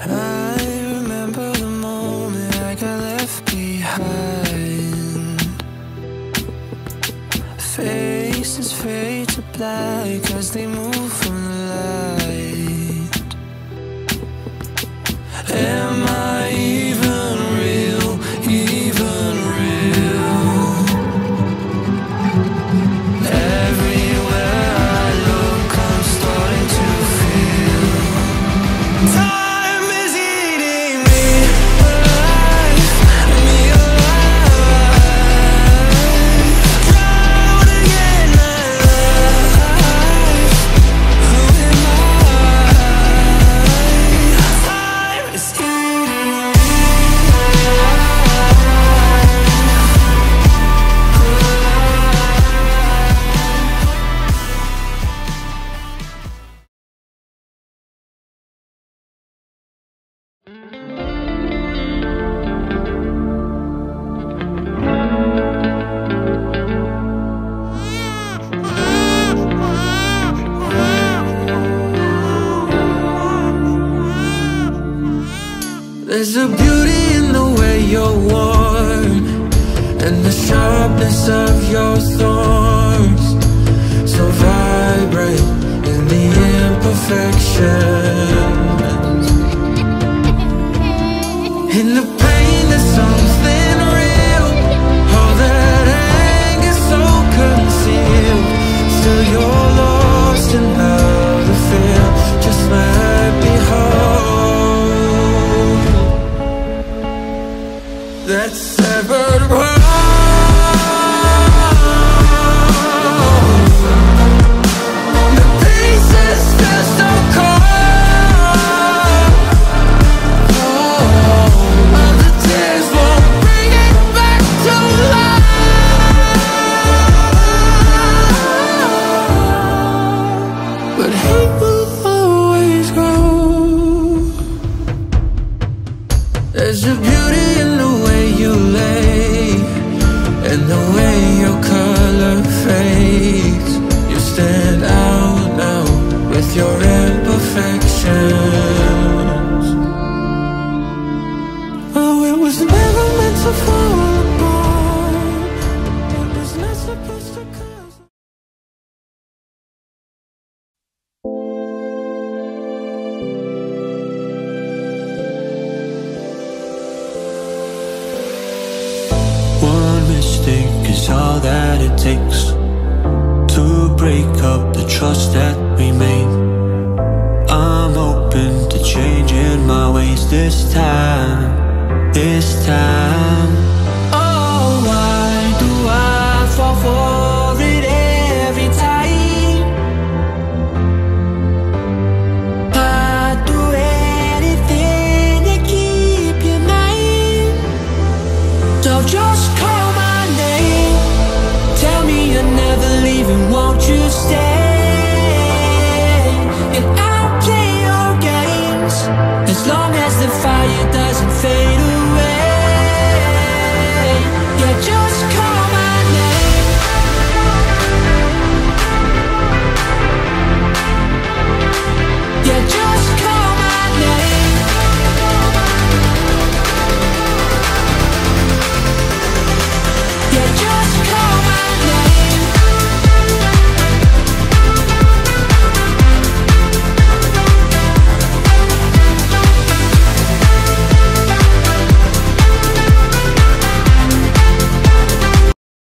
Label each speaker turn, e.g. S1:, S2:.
S1: I remember the moment I got left behind. Faces fade to black as they move from the light. Am There's a beauty in
S2: the
S1: way you're worn
S2: And the
S1: sharpness of
S2: your thorns. So vibrant in the imperfections. In the There's a beauty in the way you lay And the way your color fades. You stand out now
S1: with your
S2: imperfections.
S1: Oh, it was never meant to fall apart. It was not supposed to is all that it takes To break up the trust that we made. I'm open to changing my ways this time This time. Oh, why do I fall for it every time? I'd do anything to keep just call